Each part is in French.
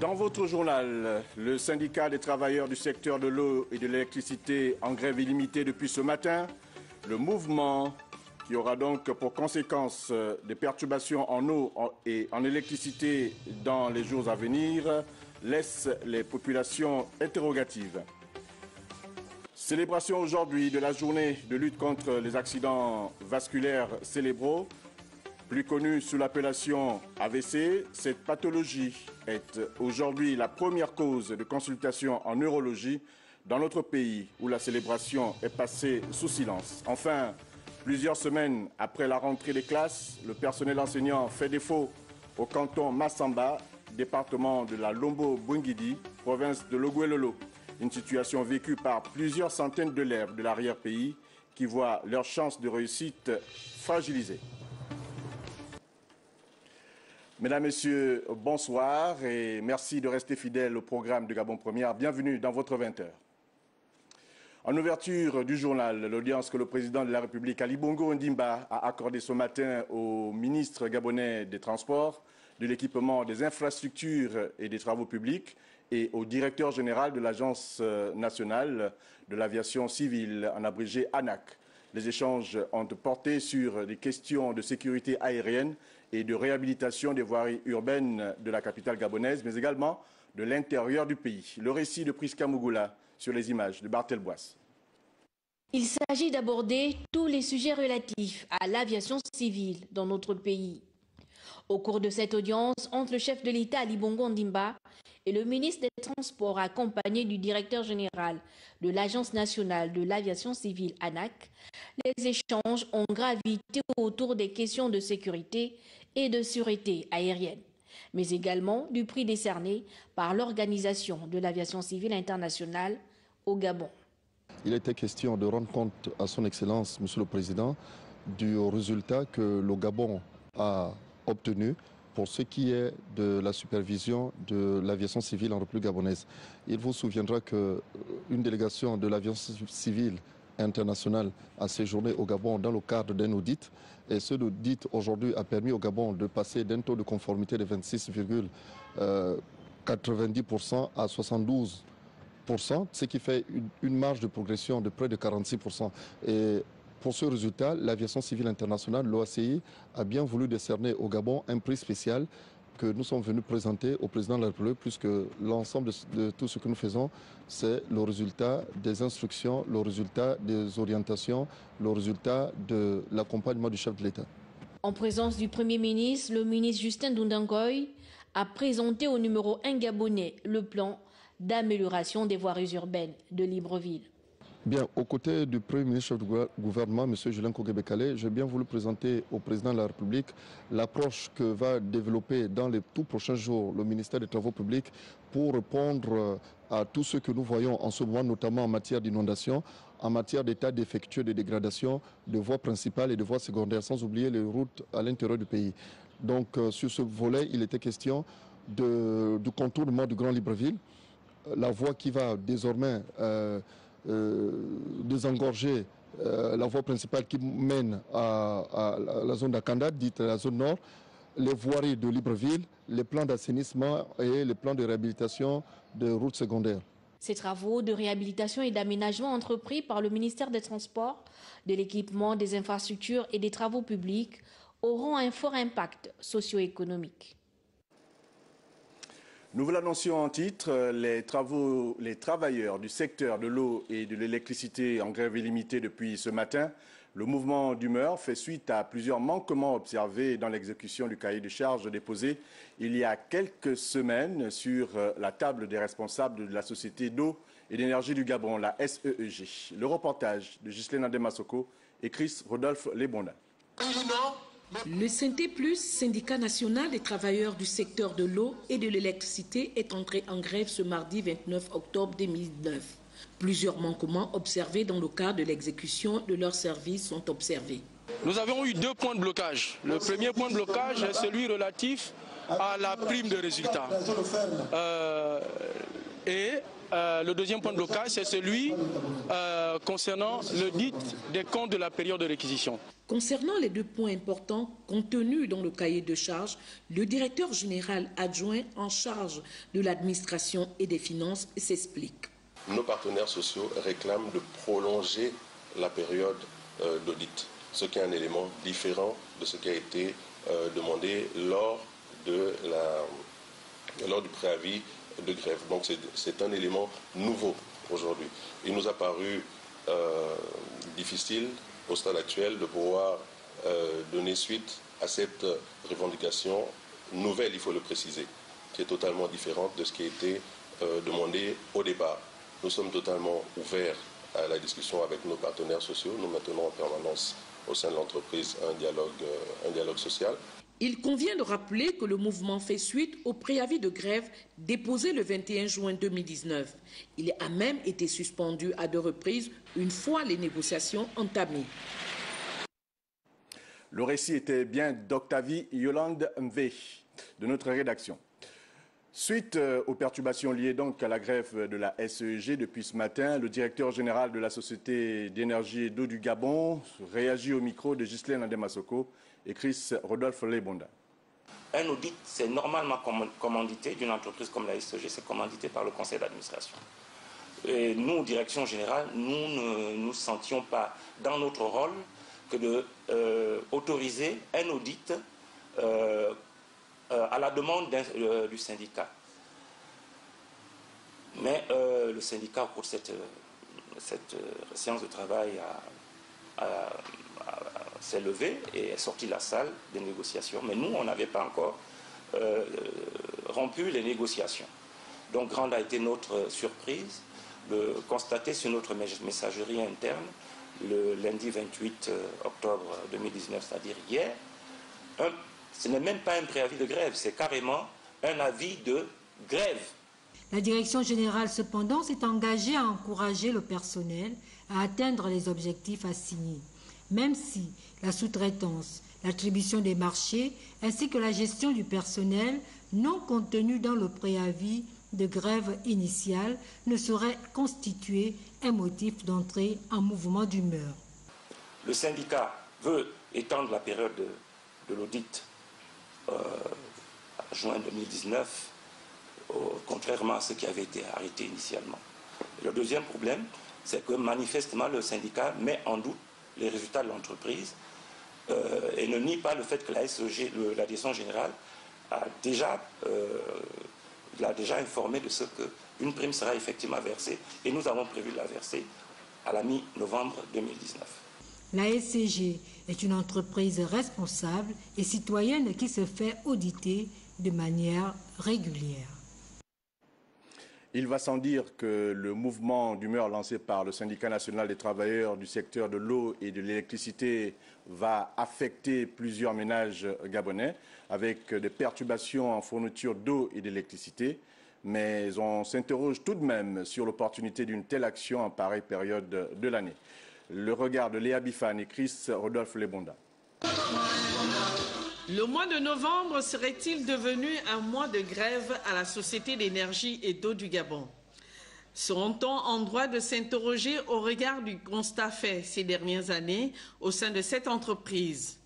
Dans votre journal, le syndicat des travailleurs du secteur de l'eau et de l'électricité en grève illimitée depuis ce matin. Le mouvement qui aura donc pour conséquence des perturbations en eau et en électricité dans les jours à venir laisse les populations interrogatives. Célébration aujourd'hui de la journée de lutte contre les accidents vasculaires cérébraux. Plus connue sous l'appellation AVC, cette pathologie est aujourd'hui la première cause de consultation en neurologie dans notre pays où la célébration est passée sous silence. Enfin, plusieurs semaines après la rentrée des classes, le personnel enseignant fait défaut au canton Massamba, département de la Lombo-Bungidi, province de Loguelolo. Une situation vécue par plusieurs centaines d'élèves de l'arrière-pays qui voient leurs chances de réussite fragilisées. Mesdames, Messieurs, bonsoir et merci de rester fidèles au programme de Gabon Première. Bienvenue dans votre 20h. En ouverture du journal, l'audience que le président de la République, Ali Bongo Ndimba, a accordée ce matin au ministre gabonais des Transports, de l'équipement des infrastructures et des travaux publics et au directeur général de l'Agence nationale de l'aviation civile, en abrégé ANAC. Les échanges ont porté sur des questions de sécurité aérienne et de réhabilitation des voiries urbaines de la capitale gabonaise, mais également de l'intérieur du pays. Le récit de Priska Mougoula sur les images de Bartel Boisse. Il s'agit d'aborder tous les sujets relatifs à l'aviation civile dans notre pays. Au cours de cette audience entre le chef de l'État Ali Bongo Ndimba et le ministre des Transports accompagné du directeur général de l'Agence nationale de l'aviation civile ANAC, les échanges ont gravité autour des questions de sécurité et de sûreté aérienne, mais également du prix décerné par l'Organisation de l'aviation civile internationale au Gabon. Il était question de rendre compte à son Excellence, Monsieur le Président, du résultat que le Gabon a obtenu pour ce qui est de la supervision de l'aviation civile en République gabonaise. Il vous souviendra qu'une délégation de l'aviation civile internationale a séjourné au Gabon dans le cadre d'un audit. Et ce audit aujourd'hui a permis au Gabon de passer d'un taux de conformité de 26,90% à 72%, ce qui fait une, marge de progression de près de 46%. Et pour ce résultat, l'aviation civile internationale, l'OACI, a bien voulu décerner au Gabon un prix spécial que nous sommes venus présenter au président de la République, puisque l'ensemble de, tout ce que nous faisons, c'est le résultat des instructions, le résultat des orientations, le résultat de l'accompagnement du chef de l'État. En présence du Premier ministre, le ministre Justin Dundangoy a présenté au numéro 1 gabonais le plan d'amélioration des voiries urbaines de Libreville. Bien, aux côtés du Premier ministre du gouvernement, M. Julien Kogebekale, j'ai bien voulu présenter au président de la République l'approche que va développer dans les tout prochains jours le ministère des Travaux publics pour répondre à tout ce que nous voyons en ce moment, notamment en matière d'inondation, en matière d'état défectueux de dégradation de voies principales et de voies secondaires, sans oublier les routes à l'intérieur du pays. Donc, euh, sur ce volet, il était question du contournement du Grand Libreville, la voie qui va désormais... Euh, euh, désengorger euh, la voie principale qui mène à, à la zone d'Akanda, dite la zone nord, les voiries de Libreville, les plans d'assainissement et les plans de réhabilitation de routes secondaires. Ces travaux de réhabilitation et d'aménagement entrepris par le ministère des Transports, de l'équipement, des infrastructures et des travaux publics auront un fort impact socio-économique. Nous vous l'annoncions en titre, les, travaux, les travailleurs du secteur de l'eau et de l'électricité en grève illimitée depuis ce matin. Le mouvement d'humeur fait suite à plusieurs manquements observés dans l'exécution du cahier de charges déposé il y a quelques semaines sur la table des responsables de la Société d'eau et d'énergie du Gabon, la SEEG. Le reportage de Ghislaine Ademassoko et Chris Rodolphe Lebonda. Le Synthé Plus, syndicat national des travailleurs du secteur de l'eau et de l'électricité, est entré en grève ce mardi 29 octobre 2009. Plusieurs manquements observés dans le cadre de l'exécution de leurs services sont observés. Nous avons eu deux points de blocage. Le premier point de blocage est celui relatif à la prime de résultat. Euh, et euh, le deuxième point de blocage, c'est celui euh, concernant le dit des comptes de la période de réquisition. Concernant les deux points importants contenus dans le cahier de charges, le directeur général adjoint en charge de l'administration et des finances s'explique. Nos partenaires sociaux réclament de prolonger la période euh, d'audit, ce qui est un élément différent de ce qui a été euh, demandé lors, de la, lors du préavis de grève. Donc c'est un élément nouveau aujourd'hui. Il nous a paru euh, difficile au stade actuel de pouvoir euh, donner suite à cette revendication nouvelle, il faut le préciser, qui est totalement différente de ce qui a été euh, demandé au départ. Nous sommes totalement ouverts à la discussion avec nos partenaires sociaux. Nous maintenons en permanence au sein de l'entreprise un dialogue, un dialogue social. Il convient de rappeler que le mouvement fait suite au préavis de grève déposé le 21 juin 2019. Il a même été suspendu à deux reprises une fois les négociations entamées. Le récit était bien d'Octavie Yolande Mve de notre rédaction. Suite euh, aux perturbations liées donc à la grève de la SEG depuis ce matin, le directeur général de la Société d'énergie et d'eau du Gabon réagit au micro de Ghislaine Andemasoko et Chris Rodolphe Lebonda. Un audit, c'est normalement commandité d'une entreprise comme la SEG, c'est commandité par le conseil d'administration. Et nous, direction générale, nous ne nous sentions pas dans notre rôle que d'autoriser euh, un audit euh, à la demande du syndicat. Mais le syndicat, au cours de cette, cette séance de travail, s'est levé et est sorti de la salle des négociations. Mais nous, on n'avait pas encore rompu les négociations. Donc, grande a été notre surprise de constater sur notre messagerie interne le lundi 28 euh, octobre 2019, c'est-à-dire hier, ce n'est même pas un préavis de grève, c'est carrément un avis de grève. La direction générale, cependant, s'est engagée à encourager le personnel à atteindre les objectifs assignés, même si la sous-traitance, l'attribution des marchés ainsi que la gestion du personnel non contenu dans le préavis de grève initiale ne saurait constituer un motif d'entrée en mouvement d'humeur. Le syndicat veut étendre la période de, l'audit juin 2019, contrairement à ce qui avait été arrêté initialement. le deuxième problème, c'est que manifestement le syndicat met en doute les résultats de l'entreprise euh, et ne nie pas le fait que la SEG, la direction générale, a déjà euh, l'a déjà informé de ce qu'une prime sera effectivement versée et nous avons prévu de la verser à la mi-novembre 2019. La SCG est une entreprise responsable et citoyenne qui se fait auditer de manière régulière. Il va sans dire que le mouvement d'humeur lancé par le syndicat national des travailleurs du secteur de l'eau et de l'électricité va affecter plusieurs ménages gabonais avec des perturbations en fourniture d'eau et d'électricité. Mais on s'interroge tout de même sur l'opportunité d'une telle action en pareille période de l'année. Le regard de Léa Bifan et Chris Rodolphe Lebonda. Le mois de novembre serait-il devenu un mois de grève à la Société d'énergie et d'eau du Gabon? Seront-on en droit de s'interroger au regard du constat fait ces dernières années au sein de cette entreprise?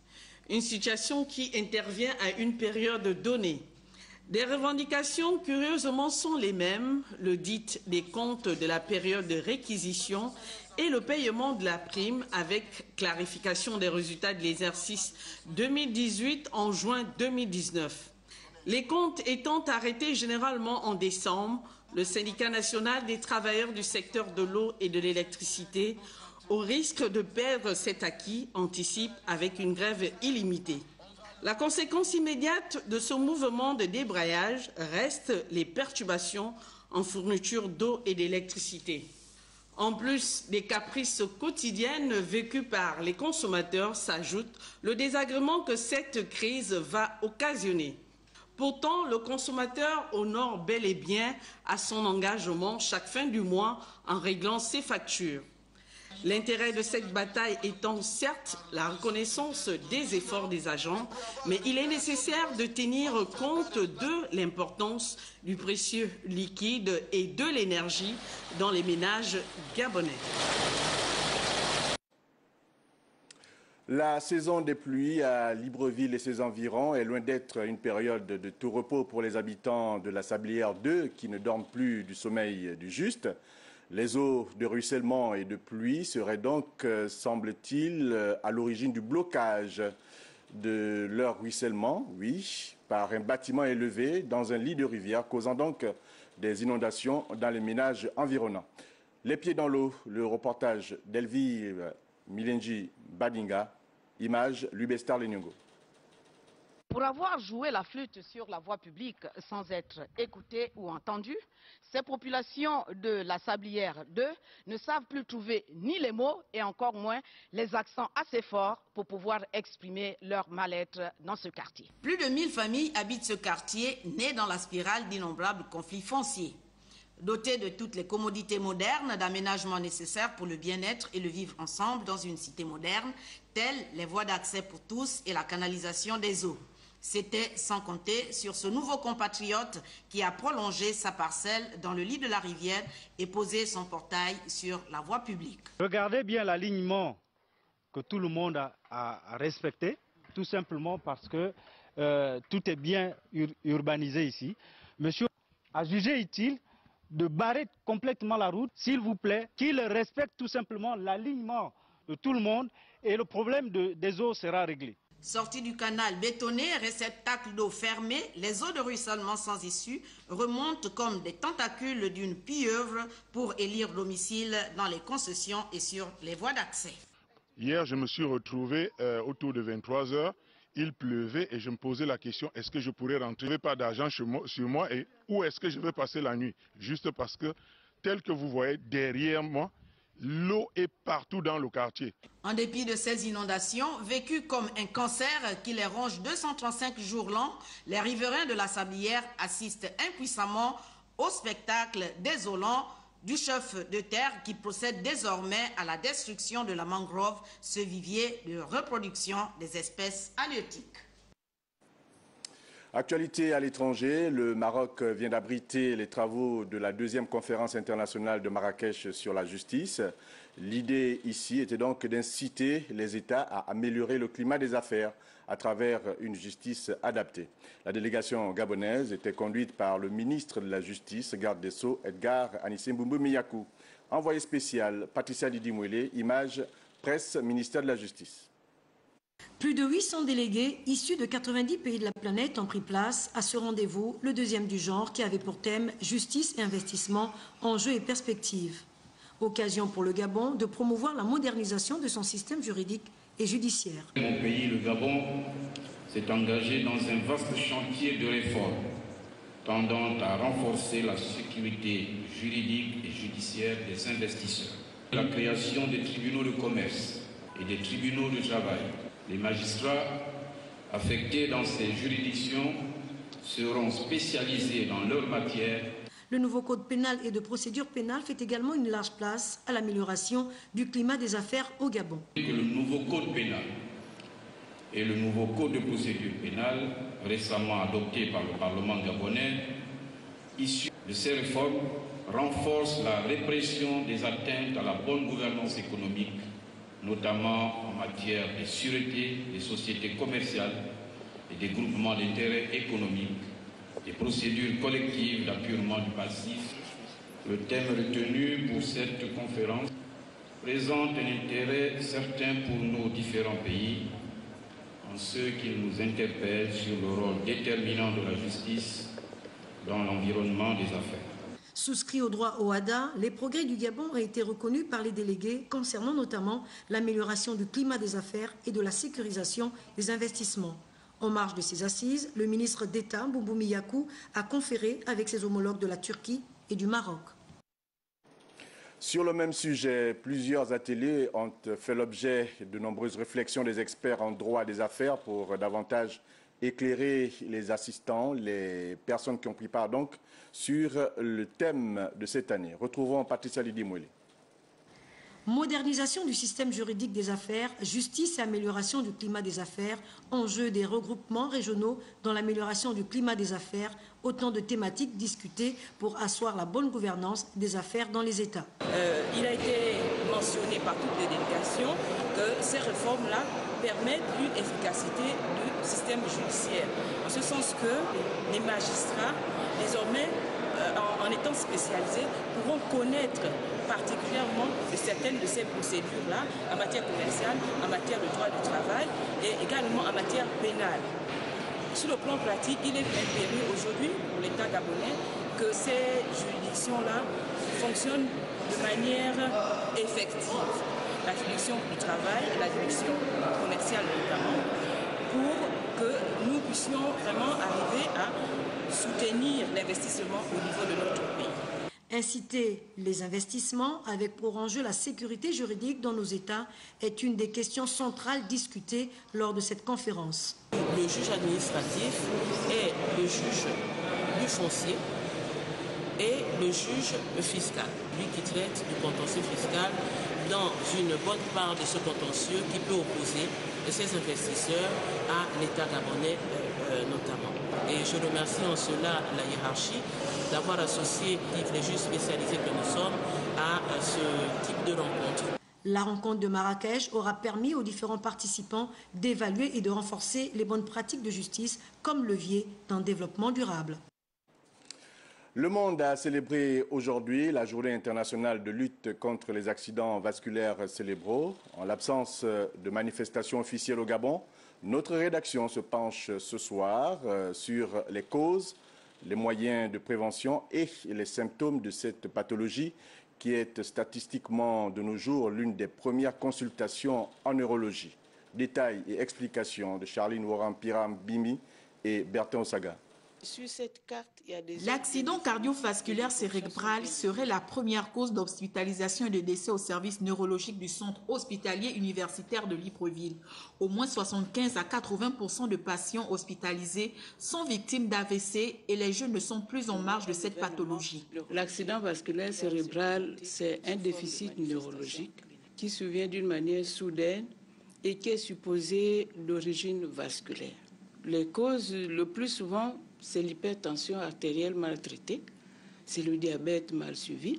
Une situation qui intervient à une période donnée. Des revendications curieusement sont les mêmes, le dit des comptes de la période de réquisition et le paiement de la prime avec clarification des résultats de l'exercice 2018 en juin 2019. Les comptes étant arrêtés généralement en décembre, le syndicat national des travailleurs du secteur de l'eau et de l'électricité au risque de perdre cet acquis, anticipe avec une grève illimitée. La conséquence immédiate de ce mouvement de débrayage reste les perturbations en fourniture d'eau et d'électricité. En plus des caprices quotidiennes vécues par les consommateurs, s'ajoute le désagrément que cette crise va occasionner. Pourtant, le consommateur honore bel et bien à son engagement chaque fin du mois en réglant ses factures. L'intérêt de cette bataille étant certes la reconnaissance des efforts des agents, mais il est nécessaire de tenir compte de l'importance du précieux liquide et de l'énergie dans les ménages gabonais. La saison des pluies à Libreville et ses environs est loin d'être une période de tout repos pour les habitants de la Sablière 2 qui ne dorment plus du sommeil du juste. Les eaux de ruissellement et de pluie seraient donc, euh, semble-t-il, euh, à l'origine du blocage de leur ruissellement, oui, par un bâtiment élevé dans un lit de rivière, causant donc des inondations dans les ménages environnants. Les pieds dans l'eau, le reportage d'Elvie Milenji Badinga, image Lubestar Lenyongo. Pour avoir joué la flûte sur la voie publique sans être écouté ou entendu, ces populations de la Sablière 2 ne savent plus trouver ni les mots et encore moins les accents assez forts pour pouvoir exprimer leur mal-être dans ce quartier. Plus de 1000 familles habitent ce quartier né dans la spirale d'innombrables conflits fonciers. Doté de toutes les commodités modernes d'aménagement nécessaires pour le bien-être et le vivre ensemble dans une cité moderne, telles les voies d'accès pour tous et la canalisation des eaux. C'était sans compter sur ce nouveau compatriote qui a prolongé sa parcelle dans le lit de la rivière et posé son portail sur la voie publique. Regardez bien l'alignement que tout le monde a, respecté, tout simplement parce que euh, tout est bien urbanisé ici. Monsieur a jugé utile de barrer complètement la route, s'il vous plaît, qu'il respecte tout simplement l'alignement de tout le monde et le problème des eaux sera réglé. Sortis du canal bétonné, réceptacle d'eau fermé, les eaux de ruissellement sans issue remontent comme des tentacules d'une pieuvre pour élire domicile dans les concessions et sur les voies d'accès. Hier, je me suis retrouvé euh, autour de 23 heures. Il pleuvait et je me posais la question, est-ce que je pourrais rentrer? Pas d'argent sur moi et où est-ce que je vais passer la nuit? Juste parce que, tel que vous voyez derrière moi, l'eau est partout dans le quartier. En dépit de ces inondations, vécues comme un cancer qui les ronge 235 jours longs, les riverains de la Sablière assistent impuissamment au spectacle désolant du chef de terre qui procède désormais à la destruction de la mangrove, ce vivier de reproduction des espèces halieutiques. Actualité à l'étranger, le Maroc vient d'abriter les travaux de la deuxième conférence internationale de Marrakech sur la justice. L'idée ici était donc d'inciter les États à améliorer le climat des affaires à travers une justice adaptée. La délégation gabonaise était conduite par le ministre de la Justice, garde des Sceaux, Edgar Anissimboumou Miyakou. Envoyé spécial, Patricia Didimouélé, image presse, ministère de la Justice. Plus de 800 délégués issus de 90 pays de la planète ont pris place à ce rendez-vous, le deuxième du genre, qui avait pour thème Justice et investissement, enjeux et perspectives. Occasion pour le Gabon de promouvoir la modernisation de son système juridique et judiciaire. Mon pays, le Gabon, s'est engagé dans un vaste chantier de réforme tendant à renforcer la sécurité juridique et judiciaire des investisseurs. La création des tribunaux de commerce et des tribunaux de travail. Les magistrats affectés dans ces juridictions seront spécialisés dans leur matière le nouveau code pénal et de procédure pénale fait également une large place à l'amélioration du climat des affaires au Gabon. le nouveau code pénal et le nouveau code de procédure pénale récemment adopté par le Parlement gabonais, issus de ces réformes, renforcent la répression des atteintes à la bonne gouvernance économique, notamment en matière de sûreté des sociétés commerciales et des groupements d'intérêts économiques des procédures collectives d'appurement du passif. Le thème retenu pour cette conférence présente un intérêt certain pour nos différents pays en ce qu'il nous interpelle sur le rôle déterminant de la justice dans l'environnement des affaires. Souscrit au droit OADA, les progrès du Gabon ont été reconnus par les délégués concernant notamment l'amélioration du climat des affaires et de la sécurisation des investissements. En marge de ces assises, le ministre d'État, Boubou Yakou, a conféré avec ses homologues de la Turquie et du Maroc. Sur le même sujet, plusieurs ateliers ont fait l'objet de nombreuses réflexions des experts en droit des affaires pour davantage éclairer les assistants, les personnes qui ont pris part donc sur le thème de cette année. Retrouvons Patricia Lidi Modernisation du système juridique des affaires, justice et amélioration du climat des affaires, enjeux des regroupements régionaux dans l'amélioration du climat des affaires, autant de thématiques discutées pour asseoir la bonne gouvernance des affaires dans les États. Euh, il a été par toutes les délégations que ces réformes-là permettent une efficacité du système judiciaire, en ce sens que les magistrats, désormais, euh, en, étant spécialisés, pourront connaître particulièrement certaines de ces procédures-là en matière commerciale, en matière de droit du travail et également en matière pénale. Sur le plan pratique, il est impérieux aujourd'hui pour l'État gabonais que ces juridictions-là fonctionnent de manière effective. La juridiction du travail et la juridiction commerciale notamment, pour que nous puissions vraiment arriver à soutenir l'investissement au niveau de notre pays. Inciter les investissements avec pour enjeu la sécurité juridique dans nos États est une des questions centrales discutées lors de cette conférence. Le juge administratif est le juge du foncier et le juge fiscal, lui qui traite du contentieux fiscal dans une bonne part de ce contentieux qui peut opposer ces investisseurs à l'État gabonais euh, euh, notamment. Et je remercie en cela la hiérarchie d'avoir associé les juges spécialisés que nous sommes à ce type de rencontre. La rencontre de Marrakech aura permis aux différents participants d'évaluer et de renforcer les bonnes pratiques de justice comme levier d'un développement durable. Le monde a célébré aujourd'hui la journée internationale de lutte contre les accidents vasculaires cérébraux. En l'absence de manifestations officielles au Gabon, notre rédaction se penche ce soir euh, sur les causes, les moyens de prévention et les symptômes de cette pathologie qui est statistiquement de nos jours l'une des premières consultations en neurologie. Détails et explications de Charline Warren-Piram Bimi et Bertin Osaga. L'accident cardiovasculaire cérébral serait la première cause d'hospitalisation et de décès au service neurologique du centre hospitalier universitaire de Libreville. Au moins 75 à 80 de patients hospitalisés sont victimes d'AVC et les jeunes ne sont plus en marge de cette pathologie. L'accident vasculaire cérébral, c'est un déficit neurologique qui survient d'une manière soudaine et qui est supposé d'origine vasculaire. Les causes, le plus souvent, c'est l'hypertension artérielle maltraitée, c'est le diabète mal suivi,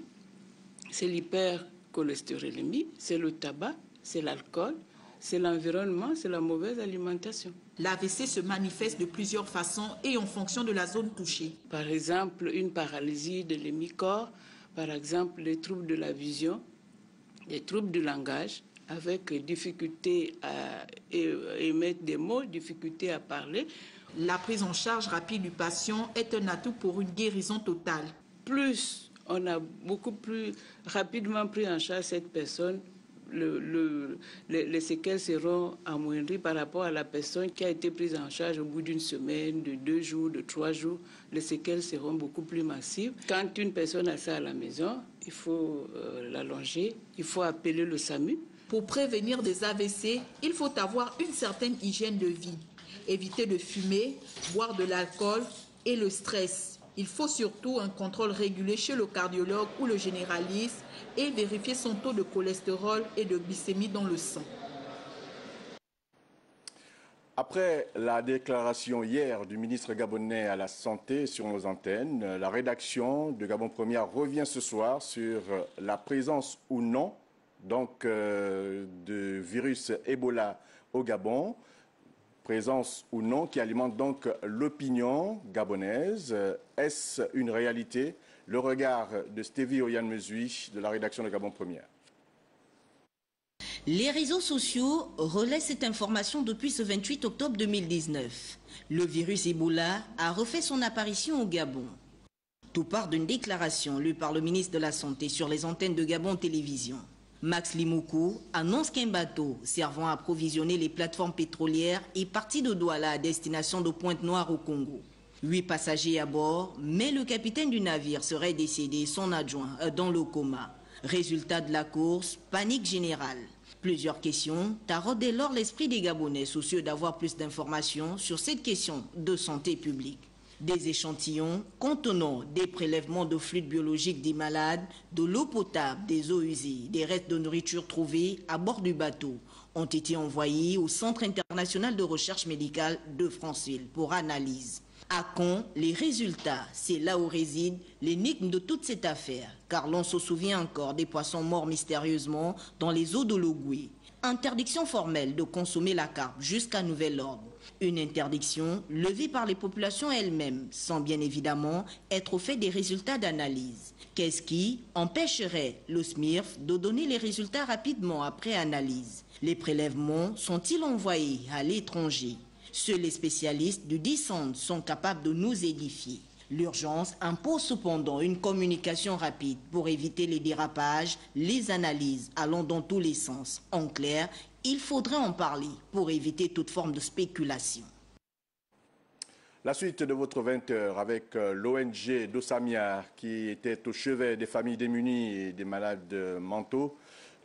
c'est l'hypercholestérolémie, c'est le tabac, c'est l'alcool, c'est l'environnement, c'est la mauvaise alimentation. L'AVC se manifeste de plusieurs façons et en fonction de la zone touchée. Par exemple, une paralysie de l'hémicorps, par exemple, les troubles de la vision, les troubles du langage, avec difficulté à émettre des mots, difficulté à parler, la prise en charge rapide du patient est un atout pour une guérison totale. Plus on a beaucoup plus rapidement pris en charge cette personne, les, séquelles seront amoindries par rapport à la personne qui a été prise en charge au bout d'une semaine, de deux jours, de trois jours. Les séquelles seront beaucoup plus massives. Quand une personne a ça à la maison, il faut euh, l'allonger, il faut appeler le SAMU. Pour prévenir des AVC, il faut avoir une certaine hygiène de vie éviter de fumer, boire de l'alcool et le stress. Il faut surtout un contrôle régulier chez le cardiologue ou le généraliste et vérifier son taux de cholestérol et de glycémie dans le sang. Après la déclaration hier du ministre gabonais à la Santé sur nos antennes, la rédaction de Gabon Première revient ce soir sur la présence ou non donc, euh, de virus Ebola au Gabon présence ou non, qui alimente donc l'opinion gabonaise. Est-ce une réalité? Le regard de Stevie Oyan Mesui de la rédaction de Gabon Première. Les réseaux sociaux relaient cette information depuis ce 28 octobre 2019. Le virus Ebola a refait son apparition au Gabon. Tout part d'une déclaration lue par le ministre de la Santé sur les antennes de Gabon Télévision. Max Limoukou annonce qu'un bateau servant à approvisionner les plateformes pétrolières est parti de Douala à destination de Pointe-Noire au Congo. Huit passagers à bord, mais le capitaine du navire serait décédé, son adjoint, dans le coma. Résultat de la course, panique générale. Plusieurs questions taraudent dès lors l'esprit des Gabonais soucieux d'avoir plus d'informations sur cette question de santé publique. Des échantillons contenant des prélèvements de fluides biologiques des malades, de l'eau potable, des eaux usées, des restes de nourriture trouvés à bord du bateau ont été envoyés au Centre international de recherche médicale de Franceville pour analyse. À quand les résultats C'est là où réside l'énigme de toute cette affaire, car l'on se souvient encore des poissons morts mystérieusement dans les eaux de l'Ogoué. Interdiction formelle de consommer la carpe jusqu'à nouvel ordre. Une interdiction levée par les populations elles-mêmes, sans bien évidemment être au fait des résultats d'analyse. Qu'est-ce qui empêcherait le SMIRF de donner les résultats rapidement après analyse? Les prélèvements sont-ils envoyés à l'étranger? Seuls les spécialistes du DISAND sont capables de nous édifier. L'urgence impose cependant une communication rapide pour éviter les dérapages, les analyses allant dans tous les sens. En clair, il faudrait en parler pour éviter toute forme de spéculation. La suite de votre 20 heures avec euh, l'ONG Dosamia qui était au chevet des familles démunies et des malades mentaux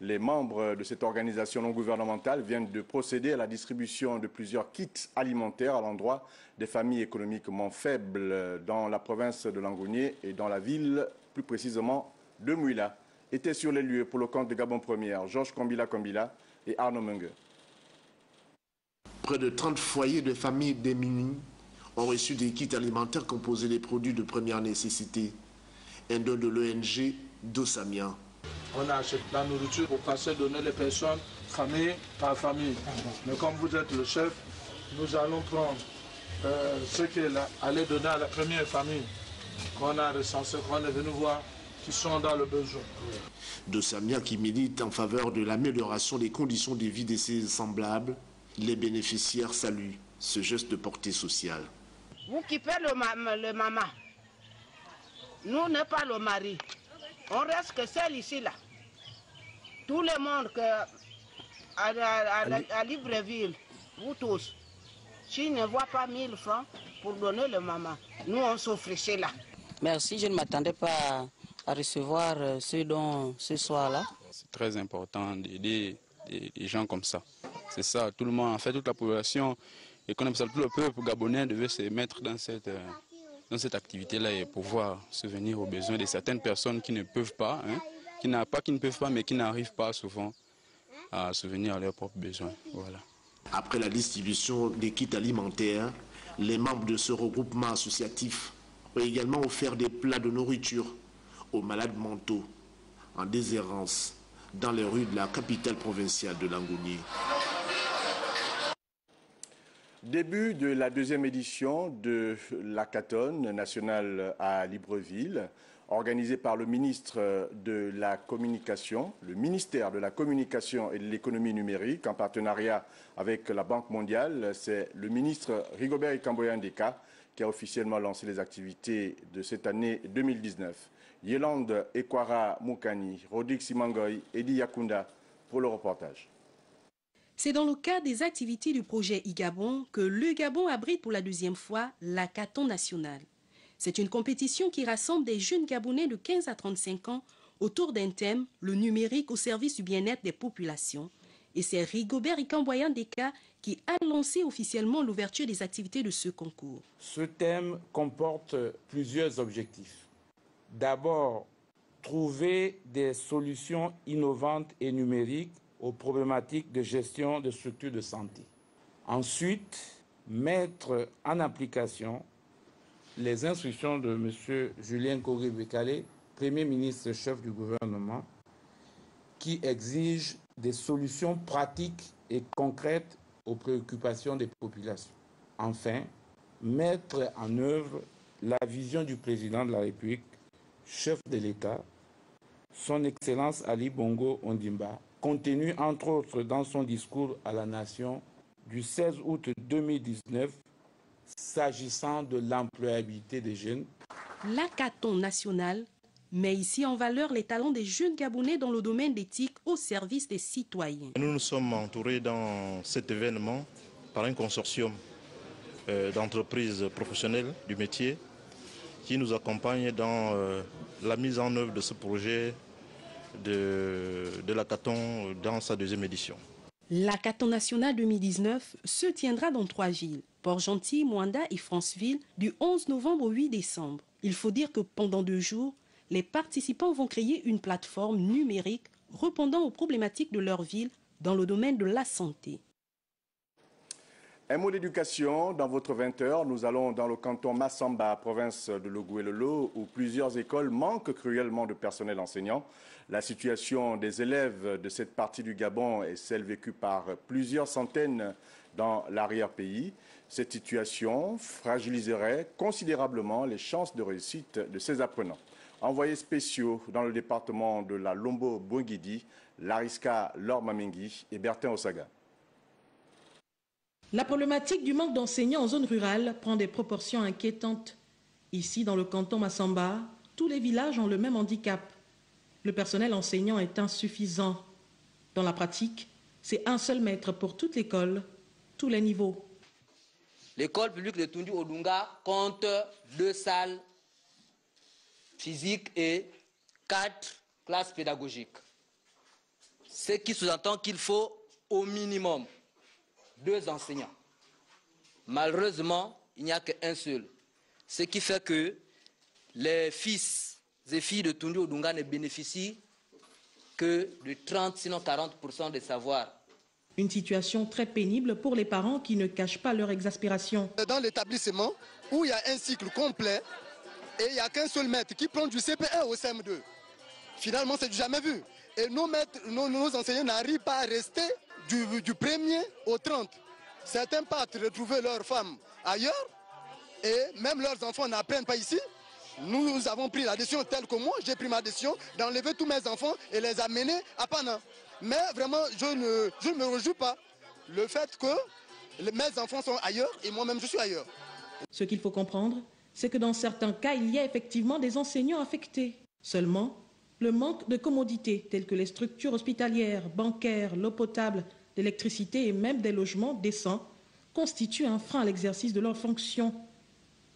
les membres de cette organisation non gouvernementale viennent de procéder à la distribution de plusieurs kits alimentaires à l'endroit des familles économiquement faibles dans la province de Langounier et dans la ville, plus précisément de Mouila. Étaient sur les lieux pour le compte de Gabon Première, Georges Kambila Kambila et Arnaud Menger. Près de 30 foyers de familles démunies ont reçu des kits alimentaires composés des produits de première nécessité. Un don de l'ONG Dosamia on achète la nourriture pour passer donner les personnes famille par famille. Mais comme vous êtes le chef, nous allons prendre euh, ce qu'elle allait donner à la première famille qu'on a recensé, qu'on est venu voir, qui sont dans le besoin. De Samia qui milite en faveur de l'amélioration des conditions de vie de ses semblables, les bénéficiaires saluent ce geste de portée sociale. Vous qui faites le, le maman, nous n'est pas le mari. On reste que seul ici, là. Tout le monde que, à, Libreville, vous tous, s'ils ne voient pas 1000 francs pour donner le maman, nous on souffrissait là. Merci, je ne m'attendais pas à recevoir euh, ce don ce soir-là. C'est très important d'aider des, gens comme ça. C'est ça, tout le monde, en fait, toute la population, et qu'on tout le peuple gabonais devait se mettre dans cette, euh, dans cette activité-là et pouvoir venir aux besoins de certaines personnes qui ne peuvent pas, hein, qui n'ont pas, qui ne peuvent pas, mais qui n'arrivent pas souvent à souvenir à leurs propres besoins. Voilà. Après la distribution des kits alimentaires, les membres de ce regroupement associatif ont également offert des plats de nourriture aux malades mentaux en déshérence dans les rues de la capitale provinciale de Langounier. Début de la deuxième édition de l'Hackathon national à Libreville, organisée par le ministre de la Communication, le ministère de la Communication et de l'économie numérique, en partenariat avec la Banque mondiale. C'est le ministre Rigobert Ikamboyandeka qui a officiellement lancé les activités de cette année 2019. Yelande Ekwara Moukani, Rodrigue Simangoy, Edi Yakunda pour le reportage. C'est dans le cadre des activités du projet e-Gabon que le Gabon abrite pour la deuxième fois la Caton nationale. C'est une compétition qui rassemble des jeunes Gabonais de 15 à 35 ans autour d'un thème, le numérique au service du bien-être des populations. Et c'est Rigobert Ikamboyan Deka qui a lancé officiellement l'ouverture des activités de ce concours. Ce thème comporte plusieurs objectifs. D'abord, trouver des solutions innovantes et numériques aux problématiques de gestion de structures de santé. Ensuite, mettre en application les instructions de M. Julien Kogé-Bekale, Premier ministre chef du gouvernement, qui exige des solutions pratiques et concrètes aux préoccupations des populations. Enfin, mettre en œuvre la vision du président de la République, chef de l'État, son Excellence Ali Bongo Ondimba, contenu entre autres dans son discours à la nation du 16 août 2019 s'agissant de l'employabilité des jeunes. L'hackathon national met ici en valeur les talents des jeunes Gabonais dans le domaine d'éthique au service des citoyens. Nous nous sommes entourés dans cet événement par un consortium euh, d'entreprises professionnelles du métier qui nous accompagne dans euh, la mise en œuvre de ce projet de, de dans sa deuxième édition. L'hackathon national 2019 se tiendra dans trois villes, Port-Gentil, Mwanda et Franceville du 11 novembre au 8 décembre. Il faut dire que pendant deux jours, les participants vont créer une plateforme numérique répondant aux problématiques de leur ville dans le domaine de la santé. Un mot d'éducation, dans votre 20 heures, nous allons dans le canton Massamba, province de Logouelolo, où plusieurs écoles manquent cruellement de personnel enseignant. La situation des élèves de cette partie du Gabon est celle vécue par plusieurs centaines dans l'arrière-pays. Cette situation fragiliserait considérablement les chances de réussite de ces apprenants. Envoyés spéciaux dans le département de la Lombo-Bouingidi, Lariska Lormamengi et Bertin Osaga. La problématique du manque d'enseignants en zone rurale prend des proportions inquiétantes. Ici, dans le canton Massamba, tous les villages ont le même handicap. Le personnel enseignant est insuffisant. Dans la pratique, c'est un seul maître pour toute l'école, tous les niveaux. L'école publique de Tundi Odunga compte deux salles physiques et quatre classes pédagogiques. Ce qui sous-entend qu'il faut au minimum deux enseignants. Malheureusement, il n'y a qu'un seul. Ce qui fait que les fils et filles de Tundi Odunga ne bénéficient que de 30, sinon 40% des savoirs. Une situation très pénible pour les parents qui ne cachent pas leur exaspération. Dans l'établissement où il y a un cycle complet et il n'y a qu'un seul maître qui prend du CP1 au CM2. Finalement, c'est du jamais vu. Et nos, maîtres, nos, nos enseignants n'arrivent pas à rester du, du, premier au 30. Certains partent retrouver leurs femmes ailleurs et même leurs enfants n'apprennent pas ici. Nous avons pris la décision telle que moi, j'ai pris ma décision d'enlever tous mes enfants et les amener à Pana. Mais vraiment, je ne, je ne me rejouis pas le fait que mes enfants sont ailleurs et moi-même je suis ailleurs. Ce qu'il faut comprendre, c'est que dans certains cas, il y a effectivement des enseignants affectés. Seulement, le manque de commodités telles que les structures hospitalières, bancaires, l'eau potable, l'électricité et même des logements décents constitue un frein à l'exercice de leurs fonctions.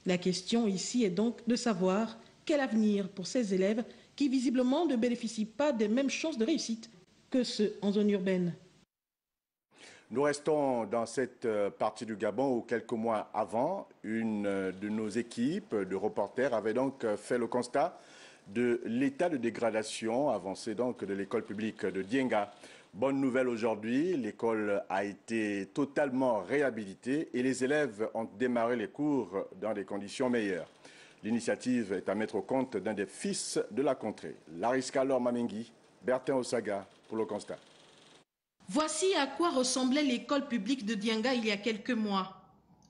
La question ici est donc de savoir quel avenir pour ces élèves qui visiblement ne bénéficient pas des mêmes chances de réussite que ceux en zone urbaine. Nous restons dans cette partie du Gabon où quelques mois avant, une de nos équipes de reporters avait donc fait le constat de l'état de dégradation avancé donc de l'école publique de Dienga. Bonne nouvelle aujourd'hui, l'école a été totalement réhabilitée et les élèves ont démarré les cours dans des conditions meilleures. L'initiative est à mettre au compte d'un des fils de la contrée, Lariska Lor Mamengi, Bertin Osaga, pour le constat. Voici à quoi ressemblait l'école publique de Dianga il y a quelques mois.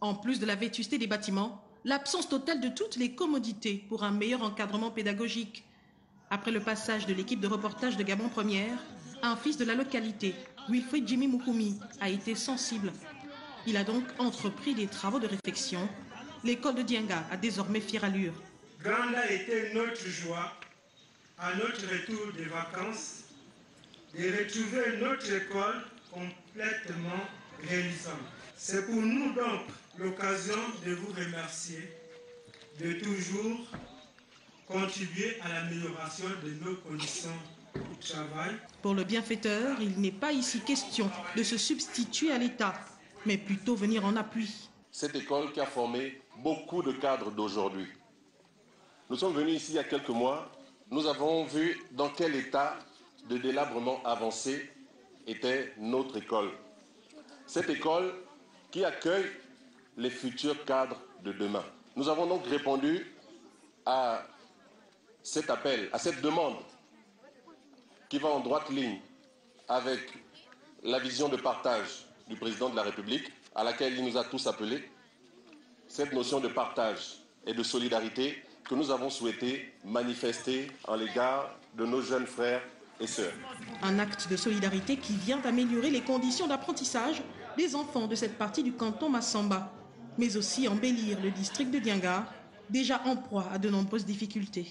En plus de la vétusté des bâtiments, l'absence totale de toutes les commodités pour un meilleur encadrement pédagogique. Après le passage de l'équipe de reportage de Gabon Première, un fils de la localité, Wilfried Jimmy Mukumi, a été sensible. Il a donc entrepris des travaux de réflexion. L'école de Dienga a désormais fière allure. Grande a été notre joie, à notre retour des vacances, de retrouver notre école complètement réalisante. C'est pour nous donc l'occasion de vous remercier de toujours contribuer à l'amélioration de nos conditions de travail. Pour le bienfaiteur, il n'est pas ici question de se substituer à l'État, mais plutôt venir en appui. Cette école qui a formé beaucoup de cadres d'aujourd'hui. Nous sommes venus ici il y a quelques mois, nous avons vu dans quel état de délabrement avancé était notre école. Cette école qui accueille les futurs cadres de demain. Nous avons donc répondu à cet appel, à cette demande qui va en droite ligne avec la vision de partage du président de la République, à laquelle il nous a tous appelés, cette notion de partage et de solidarité que nous avons souhaité manifester en l'égard de nos jeunes frères et sœurs. Un acte de solidarité qui vient améliorer les conditions d'apprentissage des enfants de cette partie du canton Massamba, mais aussi embellir le district de Dienga, déjà en proie à de nombreuses difficultés.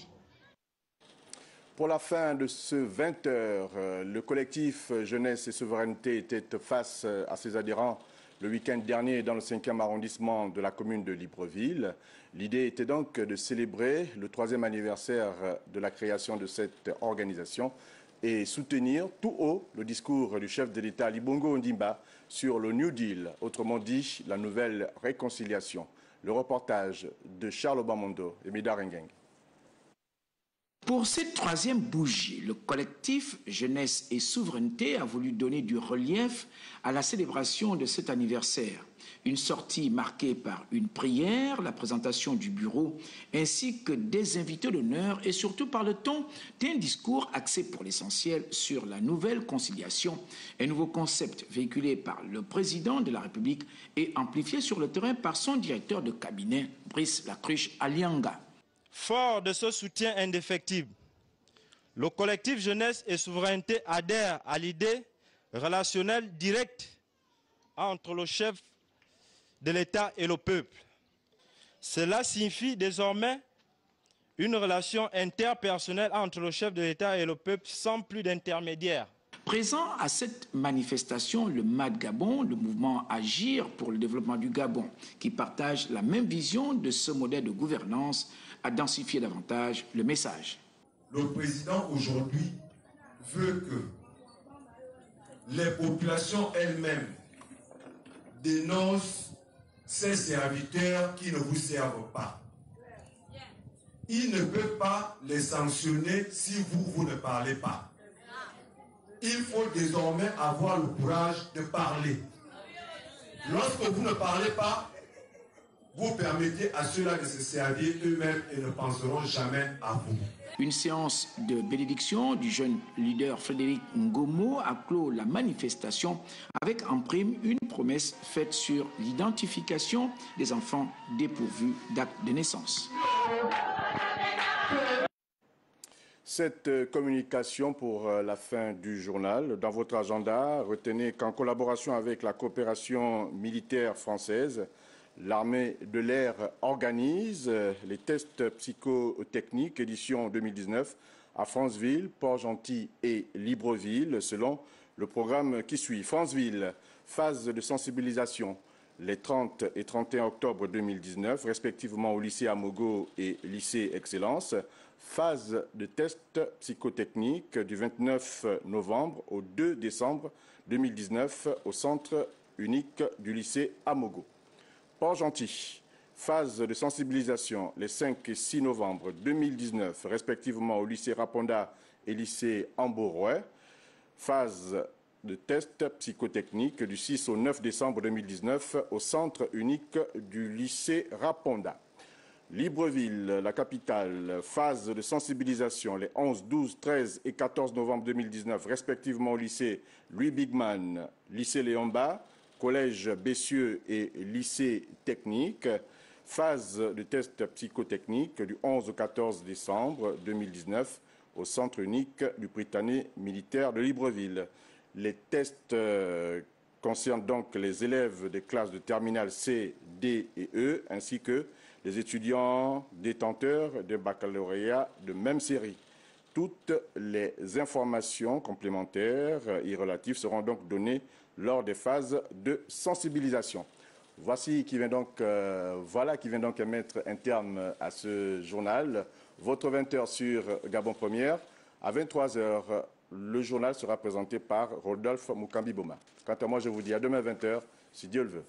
Pour la fin de ce 20 heures, le collectif Jeunesse et Souveraineté était face à ses adhérents le week-end dernier dans le 5e arrondissement de la commune de Libreville. L'idée était donc de célébrer le troisième anniversaire de la création de cette organisation et soutenir tout haut le discours du chef de l'État Libongo Ondimba sur le New Deal, autrement dit la nouvelle réconciliation. Le reportage de Charles Obamondo et Mida Rengeng. Pour cette troisième bougie, le collectif Jeunesse et Souveraineté a voulu donner du relief à la célébration de cet anniversaire. Une sortie marquée par une prière, la présentation du bureau, ainsi que des invités d'honneur et surtout par le ton d'un discours axé pour l'essentiel sur la nouvelle conciliation, un nouveau concept véhiculé par le président de la République et amplifié sur le terrain par son directeur de cabinet, Brice Lacruche Alianga. Fort de ce soutien indéfectible, le collectif Jeunesse et Souveraineté adhère à l'idée relationnelle directe entre le chef de l'État et le peuple. Cela signifie désormais une relation interpersonnelle entre le chef de l'État et le peuple sans plus d'intermédiaires. Présent à cette manifestation, le MAD Gabon, le mouvement Agir pour le développement du Gabon, qui partage la même vision de ce modèle de gouvernance, a densifié davantage le message. Le président aujourd'hui veut que les populations elles-mêmes dénoncent ces serviteurs qui ne vous servent pas. Il ne peut pas les sanctionner si vous, vous ne parlez pas. Il faut désormais avoir le courage de parler. Lorsque vous ne parlez pas, vous permettez à ceux-là de se servir eux-mêmes et ne penseront jamais à vous. Une séance de bénédiction du jeune leader Frédéric Ngomo a clos la manifestation avec en prime une promesse faite sur l'identification des enfants dépourvus d'acte de naissance. Cette communication pour euh, la fin du journal, dans votre agenda, retenez qu'en collaboration avec la coopération militaire française, L'armée de l'air organise les tests psychotechniques édition 2019 à Franceville, Port-Gentil et Libreville selon le programme qui suit. Franceville, phase de sensibilisation les 30 et 31 octobre 2019, respectivement au lycée Amogo et lycée Excellence. Phase de tests psychotechniques du 29 novembre au 2 décembre 2019 au centre unique du lycée Amogo. Port-Gentil, phase de sensibilisation les 5 et 6 novembre 2019, respectivement au lycée Raponda et lycée Ambourouet. Phase de test psychotechnique du 6 au 9 décembre 2019 au centre unique du lycée Raponda. Libreville, la capitale, phase de sensibilisation les 11, 12, 13 et 14 novembre 2019, respectivement au lycée Louis Bigman, lycée Léomba, collège Bessieux et lycée technique. Phase de test psychotechnique du 11 au 14 décembre 2019 au centre unique du Britannique militaire de Libreville. Les tests euh, concernent donc les élèves des classes de terminale C, D et E, ainsi que les étudiants détenteurs d'un baccalauréat de même série. Toutes les informations complémentaires y relatives seront donc données lors des phases de sensibilisation. Voici qui vient donc, euh, voilà qui vient donc mettre un terme à ce journal. Votre 20h sur Gabon Première. À 23h, le journal sera présenté par Rodolphe Mukambi Boma. Quant à moi, je vous dis à demain 20h, si Dieu le veut.